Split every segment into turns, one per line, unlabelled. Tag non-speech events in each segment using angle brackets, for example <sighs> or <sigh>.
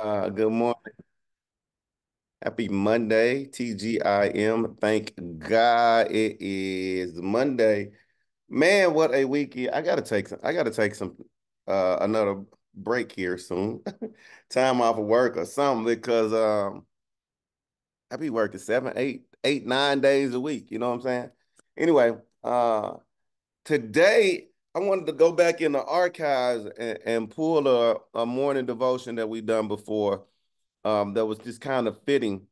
Uh, good morning. Happy Monday, TGIM. Thank God it is Monday. Man, what a weekend. I gotta take some, I gotta take some uh another break here soon. <laughs> Time off of work or something because um I be working seven, eight, eight, nine days a week. You know what I'm saying? Anyway, uh today I wanted to go back in the archives and, and pull a, a morning devotion that we done before um, that was just kind of fitting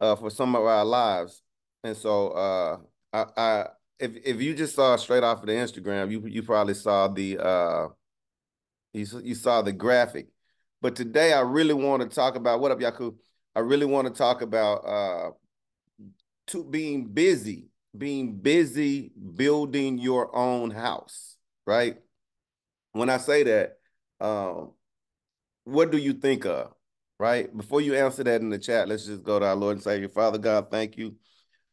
uh, for some of our lives. And so uh, I, I if if you just saw straight off of the Instagram, you you probably saw the uh, you, you saw the graphic. But today I really want to talk about what up, Yaku? I really want to talk about uh, to being busy, being busy building your own house, right? When I say that, um, what do you think of? right? Before you answer that in the chat, let's just go to our Lord and Savior. Father God, thank you.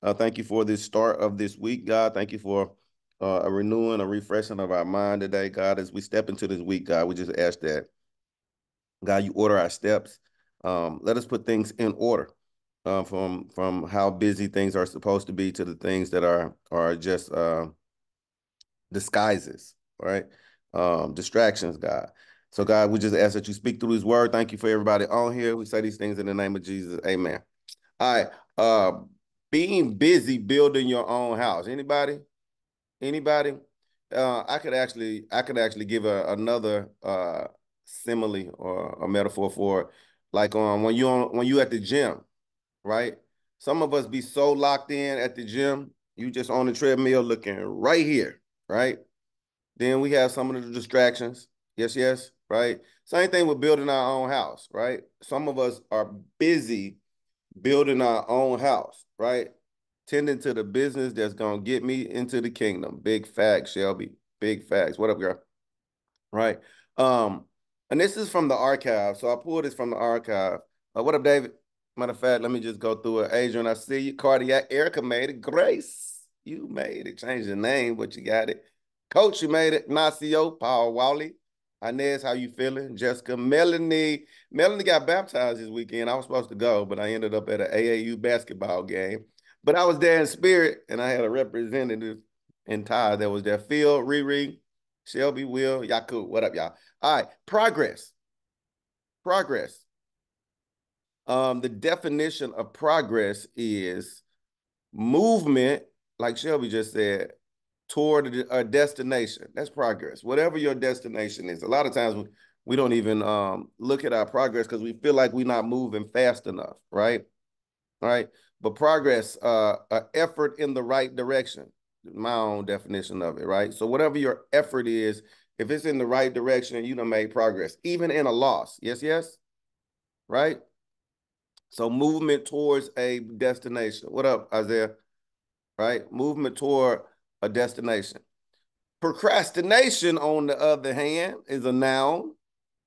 Uh, thank you for this start of this week, God. Thank you for uh, a renewing, a refreshing of our mind today, God. As we step into this week, God, we just ask that, God, you order our steps. Um, let us put things in order uh, from from how busy things are supposed to be to the things that are are just uh, disguises, right? Um, distractions, God. So, God, we just ask that you speak through His word. Thank you for everybody on here. We say these things in the name of Jesus. Amen. All right. Uh, being busy building your own house. Anybody? Anybody? Uh, I could actually, I could actually give a, another uh, simile or a metaphor for, like, um, when you on when you at the gym, right? Some of us be so locked in at the gym, you just on the treadmill looking right here, right? Then we have some of the distractions. Yes, yes right? Same thing with building our own house, right? Some of us are busy building our own house, right? Tending to the business that's gonna get me into the kingdom. Big facts, Shelby. Big facts. What up, girl? Right. Um, and this is from the archive. So I pulled this from the archive. Uh, what up, David? Matter of fact, let me just go through it. Adrian, I see you. Cardiac, Erica made it. Grace, you made it. Change the name, but you got it. Coach, you made it. Nacio, Paul Wally, Inez, how you feeling? Jessica, Melanie. Melanie got baptized this weekend. I was supposed to go, but I ended up at an AAU basketball game. But I was there in spirit, and I had a representative in Ty that was there. Phil, Riri, Shelby, Will, Yaku. What up, y'all? All right, progress. Progress. Um, the definition of progress is movement, like Shelby just said, toward a destination. That's progress. Whatever your destination is. A lot of times we, we don't even um, look at our progress because we feel like we're not moving fast enough, right? Right. But progress, uh, an effort in the right direction. My own definition of it, right? So whatever your effort is, if it's in the right direction, you done made progress, even in a loss. Yes, yes. Right. So movement towards a destination. What up, Isaiah? Right. Movement toward a destination. Procrastination, on the other hand, is a noun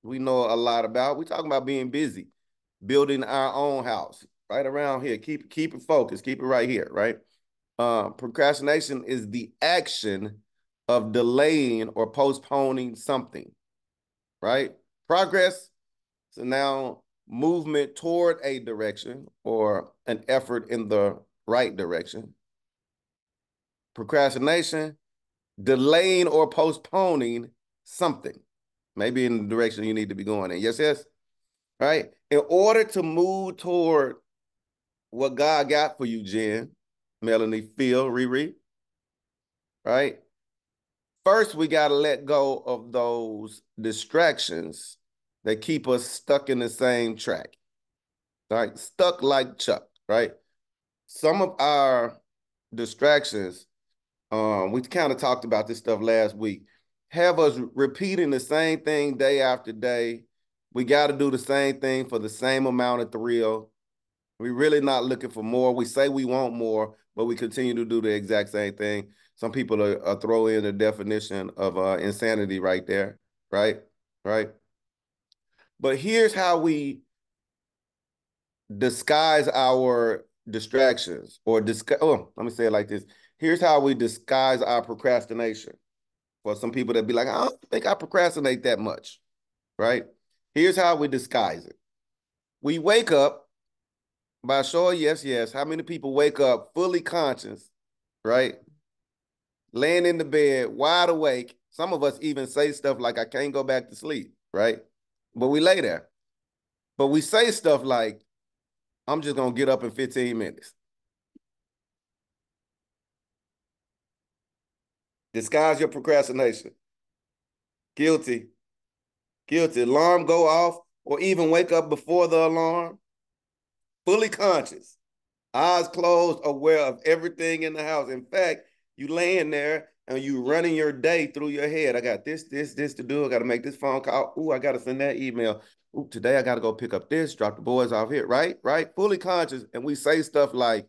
we know a lot about. We're talking about being busy, building our own house right around here. Keep keep it focused. Keep it right here, right? Uh, procrastination is the action of delaying or postponing something, right? Progress. So now movement toward a direction or an effort in the right direction procrastination, delaying or postponing something, maybe in the direction you need to be going in. Yes, yes. Right? In order to move toward what God got for you, Jen, Melanie, Phil, Riri, right? First, we got to let go of those distractions that keep us stuck in the same track, right? Stuck like Chuck, right? Some of our distractions um, we kind of talked about this stuff last week. Have us repeating the same thing day after day. We got to do the same thing for the same amount of thrill. We're really not looking for more. We say we want more, but we continue to do the exact same thing. Some people are, are throw in the definition of uh, insanity right there, right? Right. But here's how we disguise our distractions or discuss. Oh, let me say it like this here's how we disguise our procrastination. For some people that be like, I don't think I procrastinate that much, right? Here's how we disguise it. We wake up by show yes, yes. How many people wake up fully conscious, right? Laying in the bed, wide awake. Some of us even say stuff like, I can't go back to sleep, right? But we lay there. But we say stuff like, I'm just going to get up in 15 minutes. Disguise your procrastination. Guilty. Guilty. Alarm go off or even wake up before the alarm. Fully conscious. Eyes closed, aware of everything in the house. In fact, you laying there and you running your day through your head. I got this, this, this to do. I got to make this phone call. Ooh, I got to send that email. Ooh, today I got to go pick up this, drop the boys off here, right? Right? Fully conscious. And we say stuff like,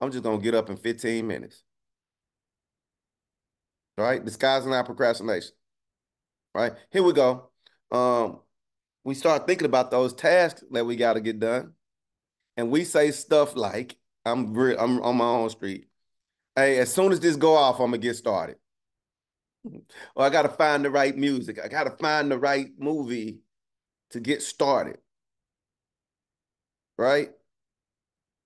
I'm just going to get up in 15 minutes. Right? Disguising our procrastination. Right? Here we go. Um, we start thinking about those tasks that we got to get done. And we say stuff like, I'm, I'm on my own street. Hey, as soon as this go off, I'm gonna get started. Or I gotta find the right music. I gotta find the right movie to get started. Right?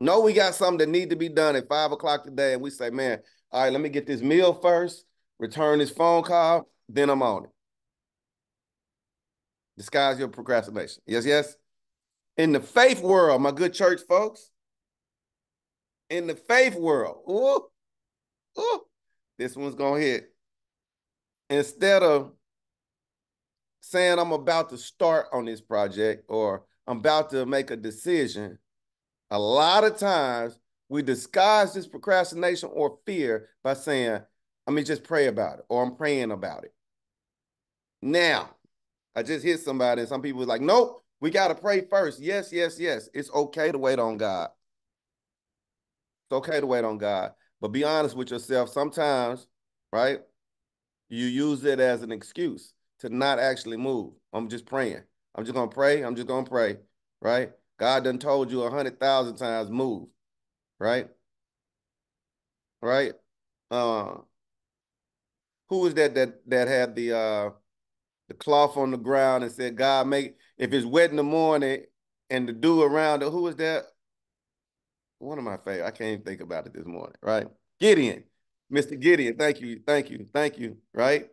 No, we got something that need to be done at five o'clock today, and we say, man, all right, let me get this meal first, return this phone call, then I'm on it. Disguise your procrastination. Yes, yes. In the faith world, my good church folks, in the faith world, ooh, ooh, this one's gonna hit. Instead of saying I'm about to start on this project or I'm about to make a decision, a lot of times we disguise this procrastination or fear by saying, let me just pray about it or I'm praying about it. Now, I just hit somebody and some people was like, nope, we got to pray first. Yes, yes, yes. It's okay to wait on God. It's okay to wait on God. But be honest with yourself. Sometimes, right, you use it as an excuse to not actually move. I'm just praying. I'm just going to pray. I'm just going to pray, right? God done told you a hundred thousand times move, right? Right? Uh, who was that that that had the uh the cloth on the ground and said, God make if it's wet in the morning and the dew around it, who was that? One of my favorite. I can't even think about it this morning, right? Gideon, Mr. Gideon. Thank you, thank you, thank you, right?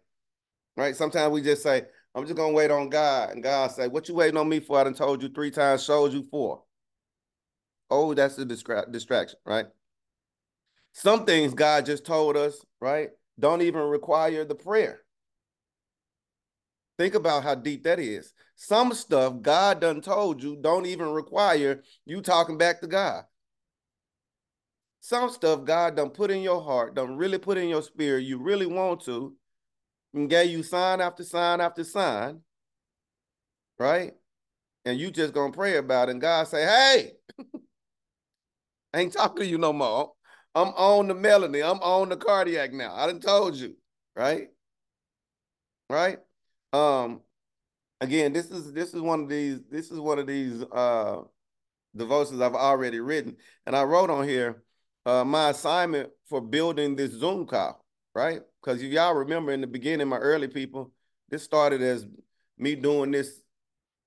Right. Sometimes we just say, I'm just gonna wait on God. And God say, What you waiting on me for? I done told you three times, showed you four. Oh, that's a distra- distraction, right? Some things God just told us, right? Don't even require the prayer. Think about how deep that is. Some stuff God done told you don't even require you talking back to God. Some stuff God done put in your heart, done really put in your spirit, you really want to, and gave you sign after sign after sign, right? And you just gonna pray about it, and God say, hey, I <laughs> ain't talking to you no more. I'm on the melody. I'm on the cardiac now. I done told you, right? Right? Um, again, this is this is one of these this is one of these uh devotions I've already written, and I wrote on here uh my assignment for building this Zoom call, right? Because if y'all remember in the beginning, my early people, this started as me doing this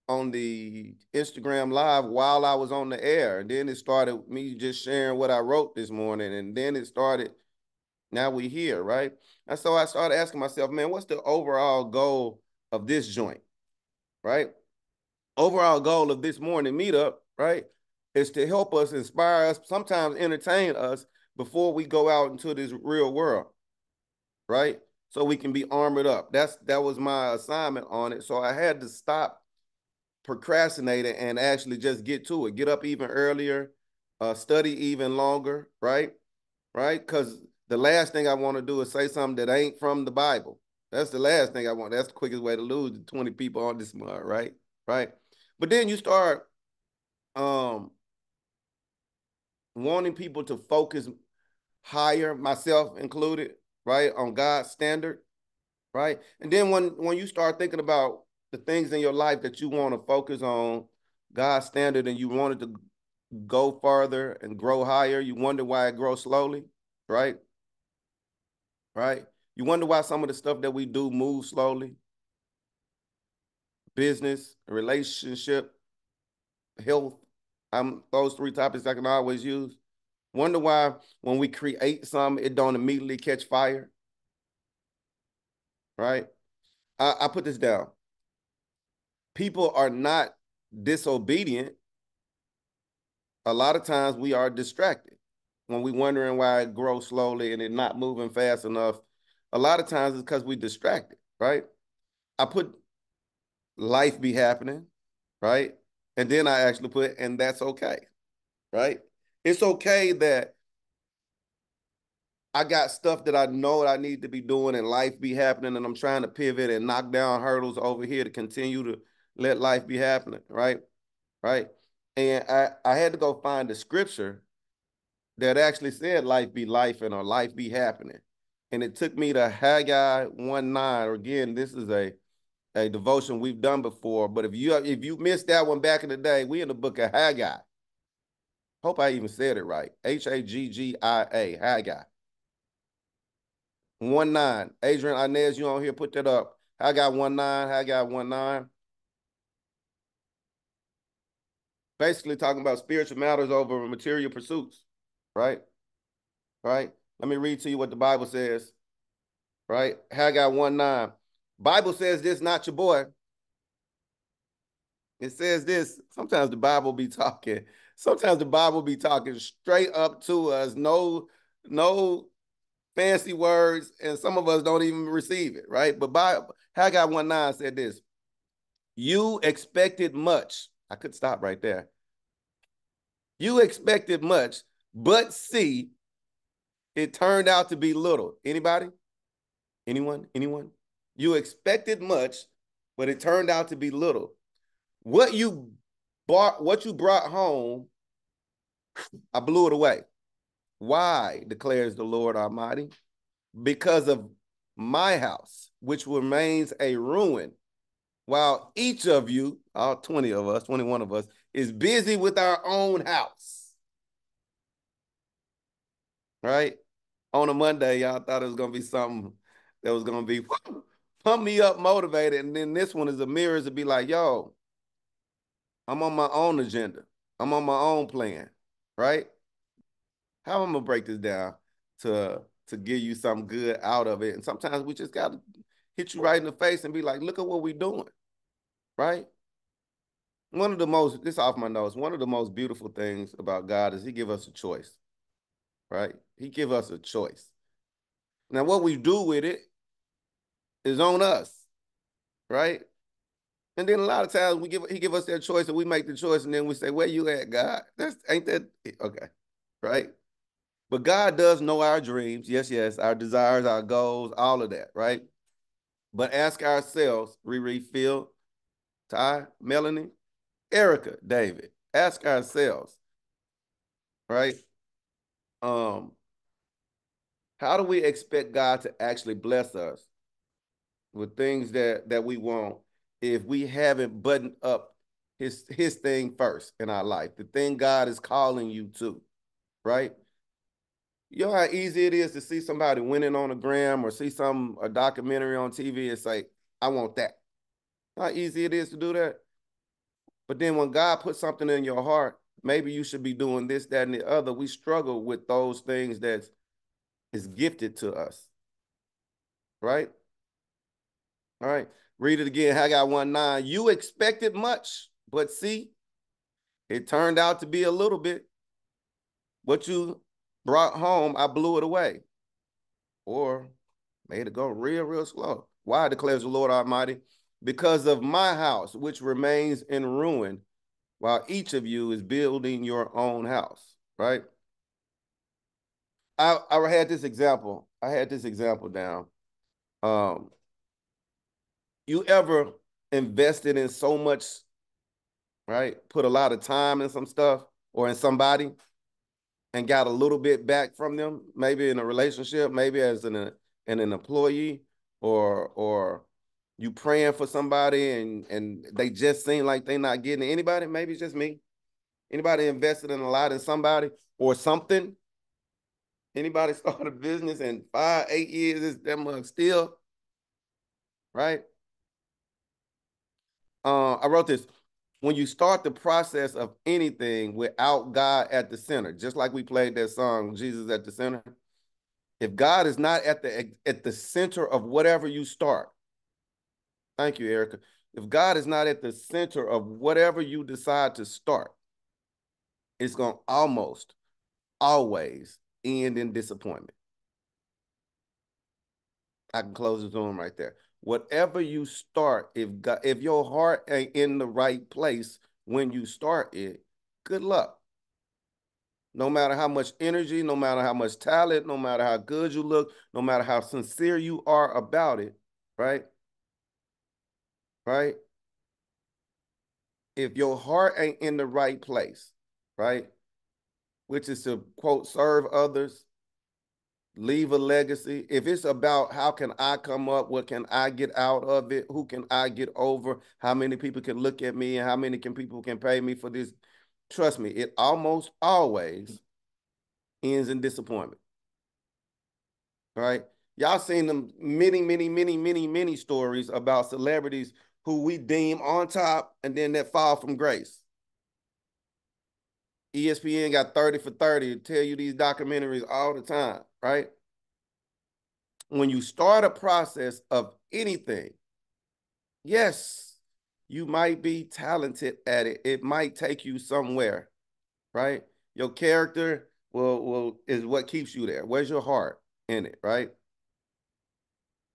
on the Instagram live while I was on the air. And then it started me just sharing what I wrote this morning. And then it started, now we here, right? And so I started asking myself, man, what's the overall goal of this joint, right? Overall goal of this morning meetup, right, is to help us, inspire us, sometimes entertain us before we go out into this real world, right? So we can be armored up. That's that was my assignment on it. So I had to stop procrastinating and actually just get to it. Get up even earlier, uh, study even longer, right? Right? Because the last thing I want to do is say something that ain't from the Bible. That's the last thing I want. That's the quickest way to lose the 20 people on this month, right? Right. But then you start um wanting people to focus higher, myself included, right, on God's standard, right? And then when when you start thinking about the things in your life that you want to focus on God's standard and you wanted to go farther and grow higher, you wonder why it grows slowly, right? Right? You wonder why some of the stuff that we do moves slowly. Business, relationship, health. I'm those three topics I can always use. Wonder why when we create something, it don't immediately catch fire. Right? I, I put this down. People are not disobedient. A lot of times we are distracted when we wondering why it grows slowly and it not moving fast enough. A lot of times it's because we distracted, right? I put life be happening, right? And then I actually put, and that's okay, right? It's okay that I got stuff that I know I need to be doing and life be happening, and I'm trying to pivot and knock down hurdles over here to continue to let life be happening, right? Right. And I, I had to go find the scripture that actually said life be life and or life be happening. And it took me to Haggai 1 9. Or again, this is a a devotion we've done before. But if you if you missed that one back in the day, we in the book of Haggai. Hope I even said it right. H A G G I A, Haggai. One nine. Adrian Inez, you on here? Put that up. Haggai one nine. Haggai one nine. Basically talking about spiritual matters over material pursuits, right? Right. Let me read to you what the Bible says. Right. Haggai one nine. Bible says this, not your boy. It says this. Sometimes the Bible be talking. Sometimes the Bible be talking straight up to us. No, no fancy words, and some of us don't even receive it, right? But Bible, Haggai 1 9 said this. You expected much. I could stop right there. You expected much, but see, it turned out to be little. Anybody? Anyone? Anyone? You expected much, but it turned out to be little. What you bought, what you brought home, I blew it away. Why, declares the Lord Almighty? Because of my house, which remains a ruin, while each of you, all 20 of us, 21 of us, is busy with our own house. Right? On a Monday, y'all thought it was going to be something that was going to be pump me up, motivated. And then this one is a mirrors to be like, yo, I'm on my own agenda. I'm on my own plan, right? How am I gonna break this down to to give you something good out of it? And sometimes we just gotta hit you right in the face and be like, look at what we're doing, right? One of the most, this off my nose, one of the most beautiful things about God is he give us a choice, right? He give us a choice. Now, what we do with it is on us, right? And then a lot of times we give he give us that choice and we make the choice and then we say, "Where you at, God?" That's ain't that okay, right? But God does know our dreams, yes, yes, our desires, our goals, all of that, right? But ask ourselves, Riri, Phil, Ty, Melanie, Erica, David, ask ourselves, right? Um, how do we expect God to actually bless us with things that that we want if we haven't buttoned up his his thing first in our life, the thing God is calling you to, right? You know how easy it is to see somebody winning on a gram or see some a documentary on TV and say, I want that. How easy it is to do that. But then when God puts something in your heart, maybe you should be doing this, that, and the other. We struggle with those things that is gifted to us. Right? All right. Read it again. Haggai 1 9. You expected much, but see, it turned out to be a little bit. What you brought home, I blew it away. Or made it go real, real slow. Why declares the Lord Almighty? Because of my house, which remains in ruin, while each of you is building your own house, right? I, I had this example. I had this example down. Um, you ever invested in so much, right? Put a lot of time in some stuff or in somebody and got a little bit back from them, maybe in a relationship, maybe as an, an, an employee or or you praying for somebody and and they just seem like they're not getting anybody, maybe it's just me. Anybody invested in a lot in somebody or something? Anybody <laughs> start a business in five, eight years is them still, right? uh, I wrote this. when you start the process of anything without God at the center, just like we played that song, Jesus at the center, if God is not at the at the center of whatever you start, thank you, Erica. If God is not at the center of whatever you decide to start, it's going to almost always end in disappointment. I can close the room right there. Whatever you start, if God, if your heart ain't in the right place when you start it, good luck. No matter how much energy, no matter how much talent, no matter how good you look, no matter how sincere you are about it, right? Right? If your heart ain't in the right place, right? Which is to quote, serve others, leave a legacy. If it's about how can I come up, what can I get out of it, who can I get over, how many people can look at me, and how many can people can pay me for this, trust me, it almost always ends in disappointment. Right? Y'all seen them many, many, many, many, many stories about celebrities who we deem on top and then that fall from grace. ESPN got 30 for 30 to tell you these documentaries all the time, right? When you start a process of anything, yes, you might be talented at it. It might take you somewhere, right? Your character will, will is what keeps you there. Where's your heart in it, right?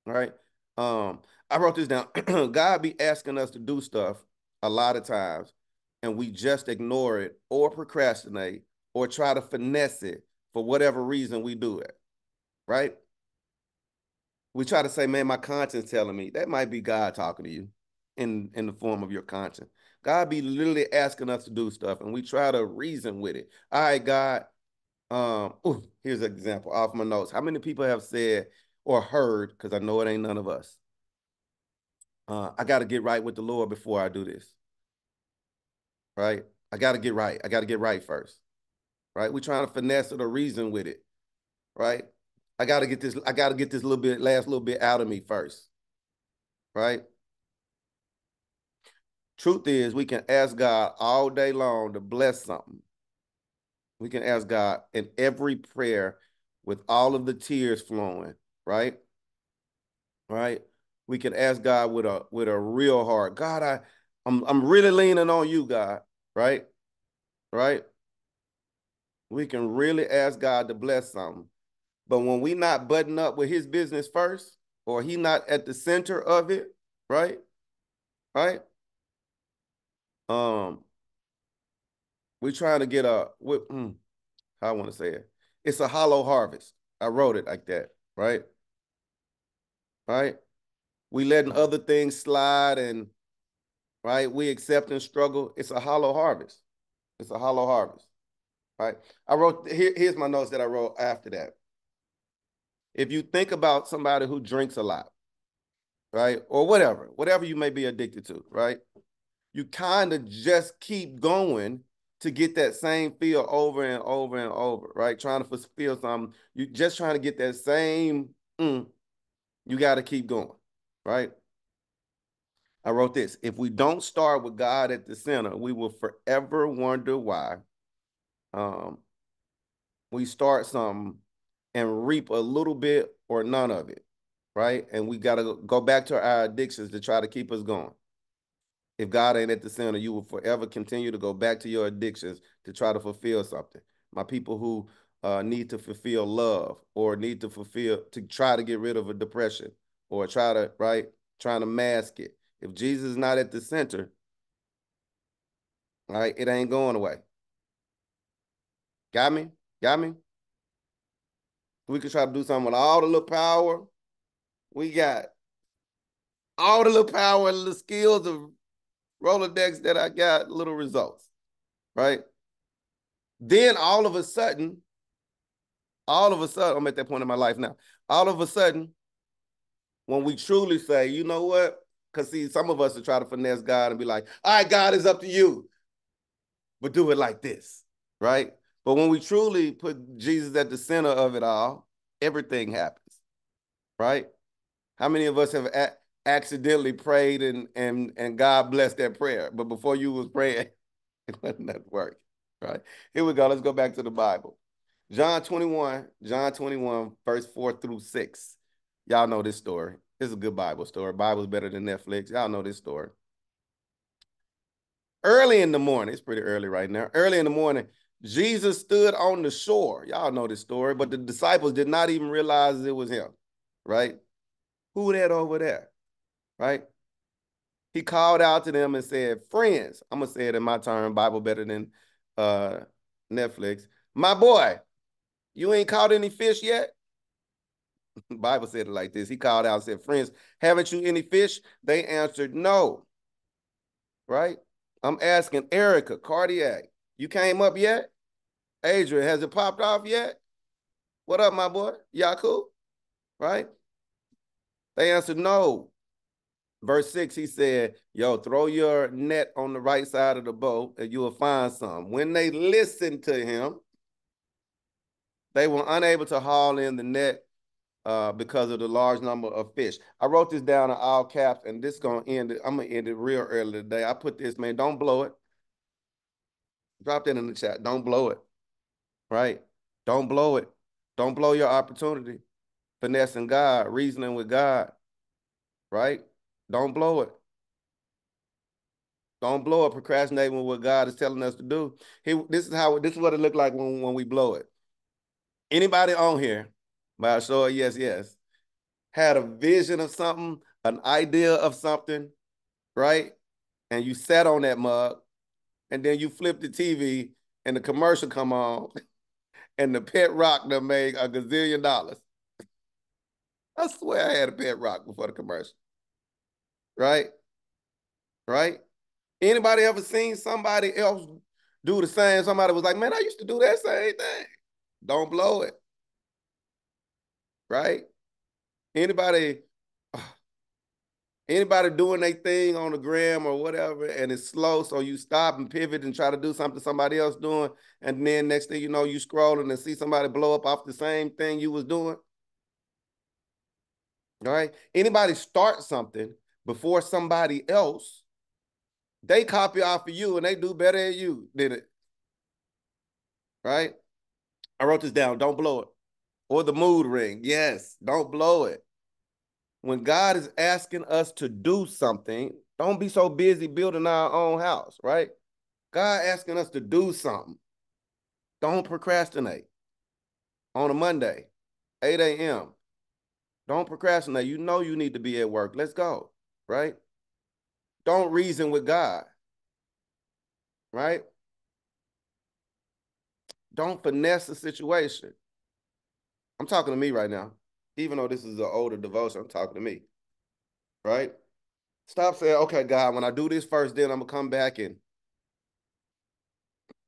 Right. Um, I wrote this down. <clears throat> God be asking us to do stuff a lot of times and we just ignore it or procrastinate or try to finesse it for whatever reason we do it, right? We try to say, man, my conscience telling me that might be God talking to you in, in the form of your conscience. God be literally asking us to do stuff and we try to reason with it. All right, God. Um, ooh, here's an example off my notes. How many people have said or heard, because I know it ain't none of us, uh, I got to get right with the Lord before I do this right? I got to get right. I got to get right first, right? We're trying to finesse it reason with it, right? I got to get this. I got to get this little bit, last little bit out of me first, right? Truth is, we can ask God all day long to bless something. We can ask God in every prayer with all of the tears flowing, right? Right? We can ask God with a with a real heart. God, I I'm I'm really leaning on you, God right? Right? We can really ask God to bless something. But when we not button up with his business first, or he not at the center of it, right? Right? Um, we're trying to get a what how I want to say it. It's a hollow harvest. I wrote it like that, right? Right? We letting other things slide and right? We accept and struggle. It's a hollow harvest. It's a hollow harvest, right? I wrote, here, here's my notes that I wrote after that. If you think about somebody who drinks a lot, right? Or whatever, whatever you may be addicted to, right? You kind of just keep going to get that same feel over and over and over, right? Trying to fulfill something. You just trying to get that same, mm, you got to keep going, right? I wrote this if we don't start with God at the center, we will forever wonder why um, we start something and reap a little bit or none of it, right? And we got to go back to our addictions to try to keep us going. If God ain't at the center, you will forever continue to go back to your addictions to try to fulfill something. My people who uh, need to fulfill love or need to fulfill to try to get rid of a depression or try to right trying to mask it if Jesus is not at the center, right, it ain't going away. Got me? Got me? We could try to do something with all the little power we got. All the little power and the skills of Rolodex that I got, little results, right? Then all of a sudden, all of a sudden, I'm at that point in my life now. All of a sudden, when we truly say, you know what? Because see, some of us are try to finesse God and be like, all right, God is up to you. But do it like this, right? But when we truly put Jesus at the center of it all, everything happens, right? How many of us have accidentally prayed and and and God blessed that prayer. But before you was praying, <laughs> it wasn't that work. Right. Here we go. Let's go back to the Bible. John 21, John 21, verse 4 through 6. Y'all know this story. It's a good Bible story. Bible's better than Netflix. Y'all know this story. Early in the morning, it's pretty early right now. Early in the morning, Jesus stood on the shore. Y'all know this story, but the disciples did not even realize it was him, right? Who that over there, right? He called out to them and said, Friends, I'm going to say it in my turn, Bible better than uh, Netflix. My boy, you ain't caught any fish yet? Bible said it like this. He called out and said, Friends, haven't you any fish? They answered, No. Right? I'm asking Erica, cardiac, you came up yet? Adrian, has it popped off yet? What up, my boy? Y'all cool? Right? They answered no. Verse 6, he said, Yo, throw your net on the right side of the boat and you will find some. When they listened to him, they were unable to haul in the net uh, because of the large number of fish. I wrote this down in all caps, and this gonna end it. I'm gonna end it real early today. I put this, man. Don't blow it. Drop that in the chat. Don't blow it. Right? Don't blow it. Don't blow your opportunity. Finessing God, reasoning with God. Right? Don't blow it. Don't blow it procrastinating with what God is telling us to do. He, this is how this is what it looked like when, when we blow it. Anybody on here, a show yes, yes, had a vision of something, an idea of something, right? And you sat on that mug, and then you flip the TV, and the commercial come on, <laughs> and the pet rock that made a gazillion dollars. I swear I had a pet rock before the commercial. Right? Right? Anybody ever seen somebody else do the same? Somebody was like, man, I used to do that same thing. Don't blow it. Right? Anybody <sighs> anybody doing their thing on the gram or whatever and it's slow so you stop and pivot and try to do something somebody else doing and then next thing you know you scrolling and see somebody blow up off the same thing you was doing all right anybody start something before somebody else they copy off of you and they do better than you did it right I wrote this down. Don't blow it. Or the mood ring. Yes, don't blow it. When God is asking us to do something, don't be so busy building our own house, right? God asking us to do something. Don't procrastinate. On a Monday, 8 a.m. Don't procrastinate. You know you need to be at work. Let's go, right? Don't reason with God, right? Don't finesse the situation. I'm talking to me right now. Even though this is an older devotion, I'm talking to me. Right? Stop saying, okay, God, when I do this first, then I'm gonna come back and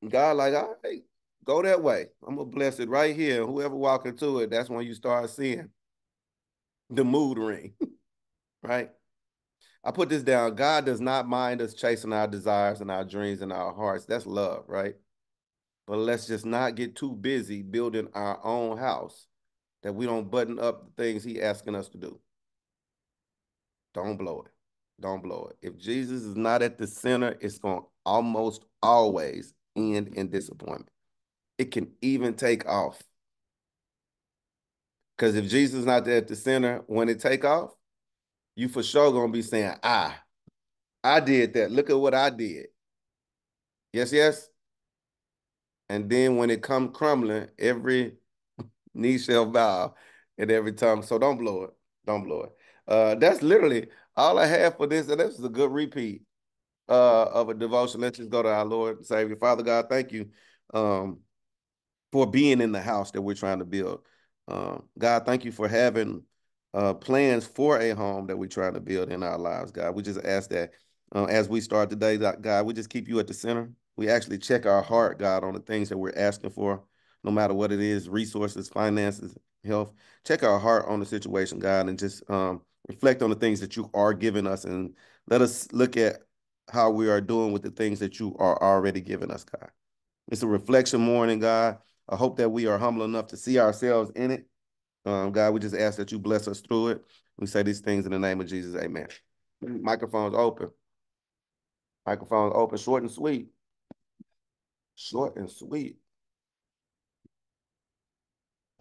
God, like, all right, go that way. I'm gonna bless it right here. Whoever walk into it, that's when you start seeing the mood ring. <laughs> right? I put this down. God does not mind us chasing our desires and our dreams and our hearts. That's love, right? But let's just not get too busy building our own house that we don't button up the things he asking us to do. Don't blow it. Don't blow it. If Jesus is not at the center, it's going to almost always end in disappointment. It can even take off. Because if Jesus is not there at the center when it take off, you for sure going to be saying, I, I did that. Look at what I did. Yes, yes. And then when it come crumbling, every knee shall bow and every tongue. So don't blow it. Don't blow it. Uh, that's literally all I have for this. And this is a good repeat uh, of a devotion. Let's just go to our Lord and Savior. Father God, thank you um, for being in the house that we're trying to build. Uh, God, thank you for having uh, plans for a home that we're trying to build in our lives, God. We just ask that uh, as we start today, God, we just keep you at the center we actually check our heart, God, on the things that we're asking for, no matter what it is, resources, finances, health. Check our heart on the situation, God, and just um, reflect on the things that you are giving us and let us look at how we are doing with the things that you are already giving us, God. It's a reflection morning, God. I hope that we are humble enough to see ourselves in it. Um, God, we just ask that you bless us through it. We say these things in the name of Jesus. Amen. Microphone's open. Microphone's open, short and sweet. Short and sweet.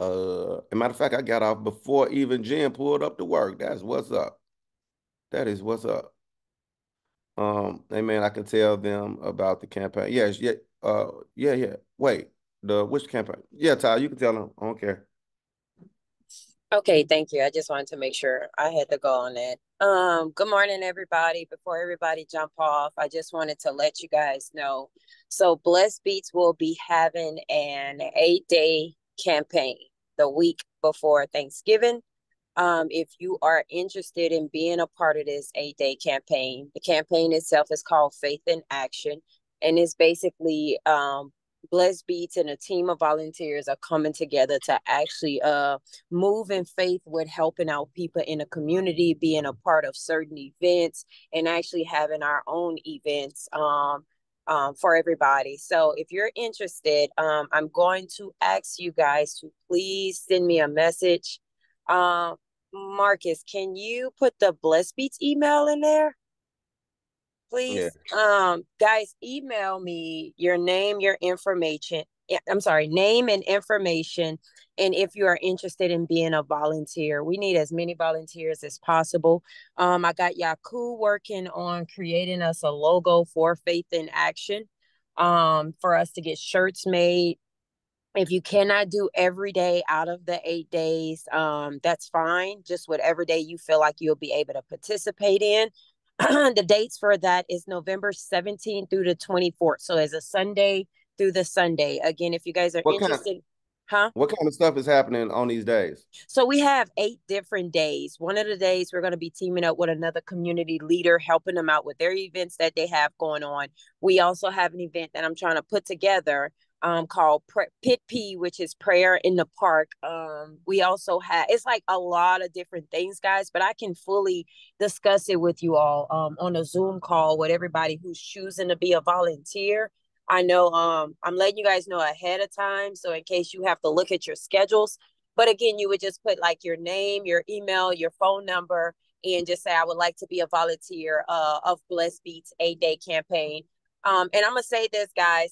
Uh, a matter of fact, I got off before even Jen pulled up to work. That's what's up. That is what's up. Um, hey man, I can tell them about the campaign. Yes, yeah, uh, yeah, yeah. Wait, the which campaign? Yeah, Ty, you can tell them. I don't care.
Okay, thank you. I just wanted to make sure I had to go on that. Um, good morning, everybody. Before everybody jump off, I just wanted to let you guys know. So, BlessedBeatz will be having an eight day campaign the week before Thanksgiving. Um, if you are interested in being a part of this eight day campaign, the campaign itself is called Faith in Action and it's basically um, BlessedBeatz and a team of volunteers are coming together to actually uh, move in faith with helping out people in the community, being a part of certain events, and actually having our own events um, um, for everybody. So if you're interested, um, I'm going to ask you guys to please send me a message. Um, Marcus, can you put the BlessedBeatz email in there? Please, yeah. um, guys, email me your name, your information. I'm sorry, name and information. And if you are interested in being a volunteer, we need as many volunteers as possible. Um, I got Yaku working on creating us a logo for Faith in Action um, for us to get shirts made if you cannot do every day out of the eight days um, that's fine just whatever day you feel like you'll be able to participate in <clears throat> the dates for that is november 17th through the 24th so as a sunday through the sunday. Again if you guys are what interested
kind of, huh? what kind of stuff is happening on these days?
So we have eight different days. One of the days we're going to be teaming up with another community leader helping them out with their events that they have going on. We also have an event that i'm trying to put together um, called Pit P, which is prayer in the park. Um, we also have it's like a lot of different things, guys, but I can fully discuss it with you all um, on a Zoom call with everybody who's choosing to be a volunteer. I know um, I'm letting you guys know ahead of time, so in case you have to look at your schedules. But again, you would just put like your name, your email, your phone number, and just say I would like to be a volunteer uh, of BlessedBeatz eight day campaign. Um, and I'm gonna say this, guys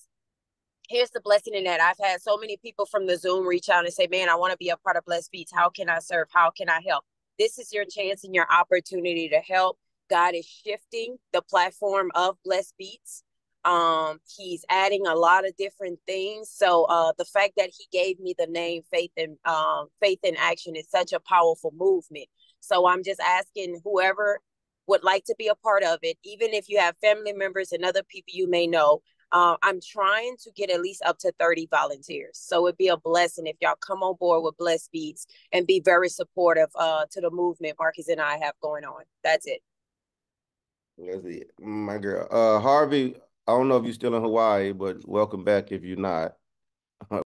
here's the blessing in that I've had so many people from the Zoom reach out and say, man, I want to be a part of BlessedBeatz. How can I serve? How can I help? This is your chance and your opportunity to help. God is shifting the platform of BlessedBeatz. Um, he's adding a lot of different things. So uh, the fact that he gave me the name Faith and um, Faith in Action is such a powerful movement. So I'm just asking whoever would like to be a part of it, even if you have family members and other people you may know, uh, I'm trying to get at least up to 30 volunteers. So it'd be a blessing if y'all come on board with BlessedBeatz and be very supportive uh, to the movement Marcus and I have going on. That's it.
That's it. My girl. Uh, Harvey, I don't know if you're still in Hawaii, but welcome back if you're not.